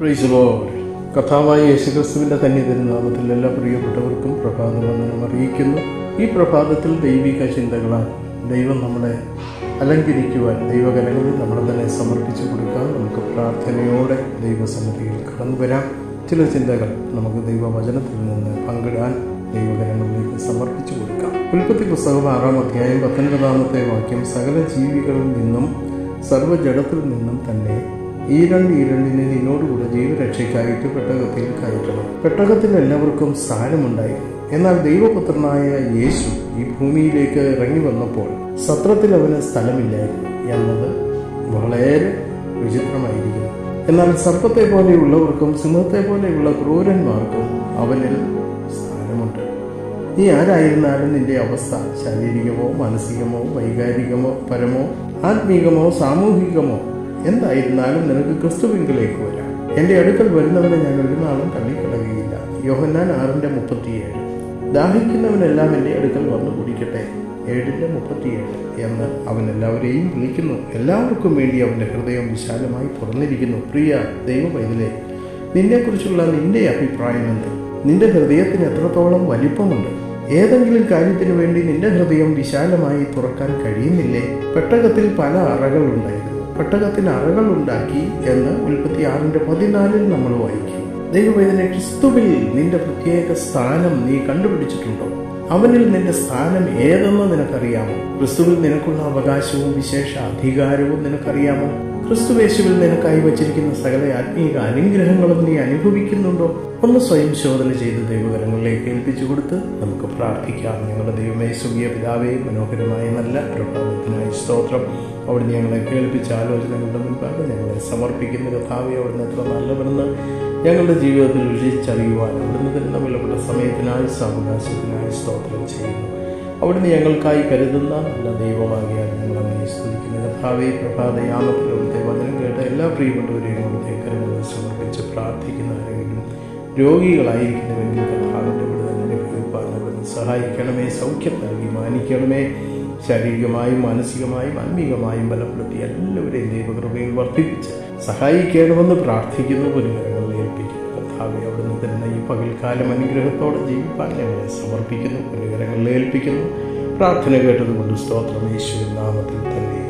Price load കഥാവായ യേശുക്രിസ്തുവിന്റെ തന്നെ തിരുനാമത്തിൽ എല്ലാ പ്രിയപ്പെട്ടവർക്കും പ്രഭാത വന്ദനം അറിയിക്കുന്നു. ഈ പ്രഭാതത്തിൽ ദൈവിക ചിന്തകളാൽ ദൈവം നമ്മളെ അലങ്കരിക്കുവാൻ ദൈവകലകളിൽ നമ്മളെ തന്നെ സമർപ്പിച്ചു കൊടുക്കാൻ നമുക്ക് പ്രാർത്ഥനയോടെ ദൈവസന്നിധിയിൽ കടന്നു വരാം. ചില ചിന്തകൾ നമുക്ക് ദൈവവചനത്തിൽ നിന്ന് പങ്കിടാൻ ദൈവകരങ്ങളിലേക്ക് സമർപ്പിച്ചു കൊടുക്കാം. ഉൽപ്പത്തി പുസ്തകം ആറാം അധ്യായം പത്തൊൻപതാമത്തെ വാക്യം സകല ജീവികളിൽ നിന്നും സർവജടത്തിൽ നിന്നും തന്നെ ഈരണ്ട് ഈരണ്ടിനെ നിന്നോടുകൂടെ ജീവരക്ഷയ്ക്കായിട്ട് പെട്ടകത്തിൽ കയറ്റണം. പെട്ടകത്തിൽ എല്ലാവർക്കും സ്ഥാനമുണ്ടായി എന്നാൽ ദൈവപുത്രനായ യേശു ഈ ഭൂമിയിലേക്ക് ഇറങ്ങി വന്നപ്പോൾ സത്രത്തിൽ അവന് സ്ഥലമില്ലായിരുന്നു. എന്നത് വളരെ വിചിത്രമായിരിക്കുന്നു. എന്നാൽ സർപ്പത്തെ പോലെയുള്ളവർക്കും സിംഹത്തെ പോലെയുള്ള ക്രൂരന്മാർക്കും അവനിൽ സ്ഥാനമുണ്ട്. നീ ആരായിരുന്നാലും നിന്റെ അവസ്ഥ ശാരീരികമോ മാനസികമോ വൈകാരികമോ പരമോ ആത്മീകമോ സാമൂഹികമോ എന്തായിരുന്നാലും നിനക്ക് ക്രിസ്തുവിങ്കിലേക്ക് വരാം. എന്റെ അടുക്കൽ വരുന്നവനെ ഞാൻ ഒരു നാളും തള്ളിക്കളയുകയില്ല. യോഹന്നാൻ ആറിന്റെ മുപ്പത്തിയേഴ്. ദാഹിക്കുന്നവനെല്ലാം എന്റെ അടുക്കൽ വന്നു കുടിക്കട്ടെ. ഏഴിന്റെ മുപ്പത്തിയേഴ് എന്ന് അവൻ എല്ലാവരെയും വിളിക്കുന്നു. എല്ലാവർക്കും വേണ്ടി അവന്റെ ഹൃദയം വിശാലമായി തുറന്നിരിക്കുന്നു. പ്രിയ ദൈവ പൈതലെ നിന്നെക്കുറിച്ചുള്ള നിന്റെ അഭിപ്രായം എന്ത്? നിന്റെ ഹൃദയത്തിന് എത്രത്തോളം വലിപ്പമുണ്ട്? ഏതെങ്കിലും കാര്യത്തിന് വേണ്ടി നിന്റെ ഹൃദയം വിശാലമായി തുറക്കാൻ കഴിയുന്നില്ലേ? പെട്ടകത്തിൽ പല അറകൾ ഉണ്ടായിരുന്നു പെട്ടകത്തിന് അറകൾ ഉണ്ടാക്കി എന്ന് ഉൽപ്പത്തി ആറിന്റെ പതിനാലിൽ നമ്മൾ വായിക്കും. ദൈവവേദന ക്രിസ്തുവിൽ നിന്റെ പ്രത്യേക സ്ഥാനം നീ കണ്ടുപിടിച്ചിട്ടുണ്ടോ? അവനിൽ നിന്റെ സ്ഥാനം ഏതെന്ന് നിനക്കറിയാമോ? ക്രിസ്തുവിൽ നിനക്കുള്ള അവകാശവും വിശേഷ അധികാരവും നിനക്കറിയാമോ? ക്രിസ്തുവേശുവിൽ നിനക്കായി വച്ചിരിക്കുന്ന സകല ആത്മീക അനുഗ്രഹങ്ങളും നീ അനുഭവിക്കുന്നുണ്ടോ? ഒന്ന് സ്വയം ശോധന ചെയ്ത് ദൈവകരങ്ങളിലേക്ക് ഏൽപ്പിച്ചു കൊടുത്ത് നമുക്ക് പ്രാർത്ഥിക്കാം. ഞങ്ങളുടെ ദൈവമേ സുഖിയ പിതാവേ മനോഹരമായ നല്ല പ്രഭാതത്തിനായി സ്തോത്രം. അവിടുന്ന് ഞങ്ങളെ കേൾപ്പിച്ച ആലോചനകളുടെ മുൻപാകെ ഞങ്ങളെ സമർപ്പിക്കുന്ന കഥാവി അവിടുന്ന് എത്ര നല്ലവരെന്ന് ഞങ്ങളുടെ ജീവിതത്തിൽ രുചിച്ചറിയുവാൻ അവിടുന്ന് തരുന്ന വിലപ്പെട്ട സമയത്തിനായി സാവകാശത്തിനായി സ്തോത്രം ചെയ്യുന്നു. അവിടുന്ന് ഞങ്ങൾക്കായി കരുതുന്ന നല്ല ദൈവമാകിയാൽ ഞങ്ങൾ അങ്ങനെ സ്തുതിക്കുന്ന കഥാവി പ്രഭാതയാമത്തിൽ അവിടുത്തെ വചനം കേട്ട എല്ലാ പ്രിയപ്പെട്ടവരെയും അവിടുത്തെ കരങ്ങളിൽ സമർപ്പിച്ച് പ്രാർത്ഥിക്കുന്ന ആരെങ്കിലും കഥാവിന്റെ അനുഭവിപ്പാൻ അവിടുന്ന് സഹായിക്കണമേ സൗഖ്യം നൽകി മാനിക്കണമേ. ശാരീരികമായും മാനസികമായും ആത്മീകമായും ബലപ്പെടുത്തി എല്ലാവരെയും ദൈവകൃപയിൽ വർദ്ധിപ്പിച്ച് സഹായിക്കണമെന്ന് പ്രാർത്ഥിക്കുന്നു. പുനകരങ്ങളിൽ ഏൽപ്പിക്കുന്നു. കർത്താവെ അവിടുന്ന് തരുന്ന ഈ പകൽക്കാലം അനുഗ്രഹത്തോടെ ജീവിപ്പാൻ ഞങ്ങളെ സമർപ്പിക്കുന്നു. പുരുകരങ്ങളിൽ ഏൽപ്പിക്കുന്നു. പ്രാർത്ഥന കേട്ടതുകൊണ്ട് സ്തോത്രം. യേശുവിൻ നാമത്തിൽ തന്നെ.